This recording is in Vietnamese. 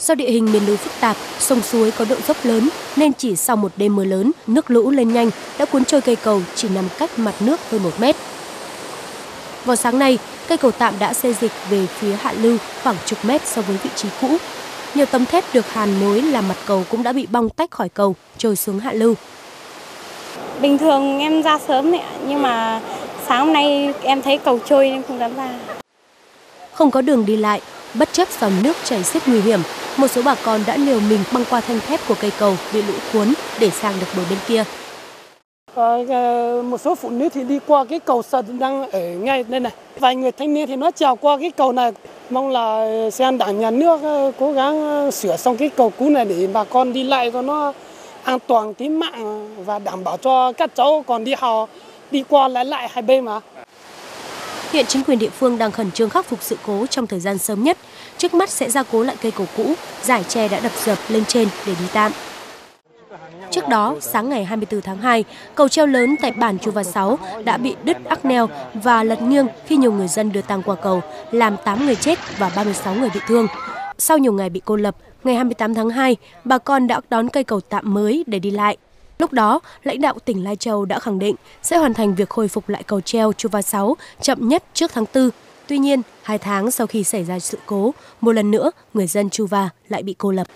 Do địa hình miền núi phức tạp, sông suối có độ dốc lớn nên chỉ sau một đêm mưa lớn, nước lũ lên nhanh đã cuốn trôi cây cầu chỉ nằm cách mặt nước hơn một mét. Vào sáng nay, cây cầu tạm đã xê dịch về phía hạ lưu khoảng chục mét so với vị trí cũ. Nhiều tấm thép được hàn nối làm mặt cầu cũng đã bị bong tách khỏi cầu, trôi xuống hạ lưu. Bình thường em ra sớm đấy, nhưng mà sáng hôm nay em thấy cầu trôi nên không dám ra. Không có đường đi lại, bất chấp dòng nước chảy xiết nguy hiểm, một số bà con đã liều mình băng qua thanh thép của cây cầu bị lũ cuốn để sang được bờ bên kia. À, một số phụ nữ thì đi qua cái cầu sập đang ở ngay đây này. Vài người thanh niên thì nó trèo qua cái cầu này. Mong là xem đảng nhà nước ờ, cố gắng sửa xong cái cầu cũ này để bà con đi lại cho nó an toàn tính mạng và đảm bảo cho các cháu còn đi học đi qua lại lại hai bên mà. Hiện chính quyền địa phương đang khẩn trương khắc phục sự cố trong thời gian sớm nhất. Trước mắt sẽ gia cố lại cây cầu cũ, giải tre đã đập dập lên trên để đi tạm. Trước đó, sáng ngày 24 tháng 2, cầu treo lớn tại bản Chu Và 6 đã bị đứt ắc neo và lật nghiêng khi nhiều người dân đưa tang qua cầu, làm 8 người chết và 36 người bị thương. Sau nhiều ngày bị cô lập, ngày 28 tháng 2, bà con đã đón cây cầu tạm mới để đi lại. Lúc đó, lãnh đạo tỉnh Lai Châu đã khẳng định sẽ hoàn thành việc khôi phục lại cầu treo Chu Va 6 chậm nhất trước tháng 4. Tuy nhiên, hai tháng sau khi xảy ra sự cố, một lần nữa người dân Chu Va lại bị cô lập.